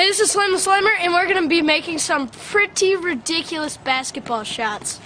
Hey, this is Slim the Slimmer, and we're going to be making some pretty ridiculous basketball shots.